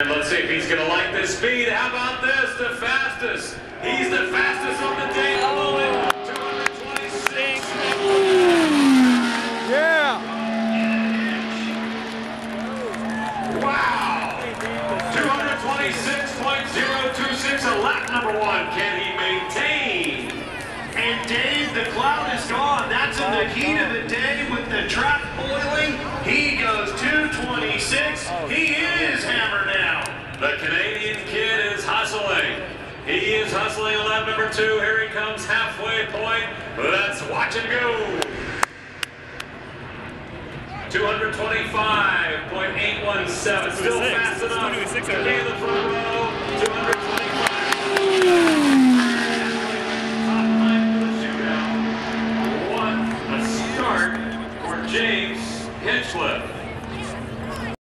And let's see if he's going to like this speed. How about this? The fastest. He's the fastest on the day. Moment. 226. Yeah. Wow. 226.026. A lap number one. Can he maintain? And Dave, the cloud is gone. That's in the heat of the day with the track boiling. He goes 226. He is. The Canadian kid is hustling. He is hustling lap number two. Here he comes halfway point. Let's watch him go. 225.817. Still fast enough. to be in the front row. 225. Top time for the shootout. What a start for James Hinchcliffe.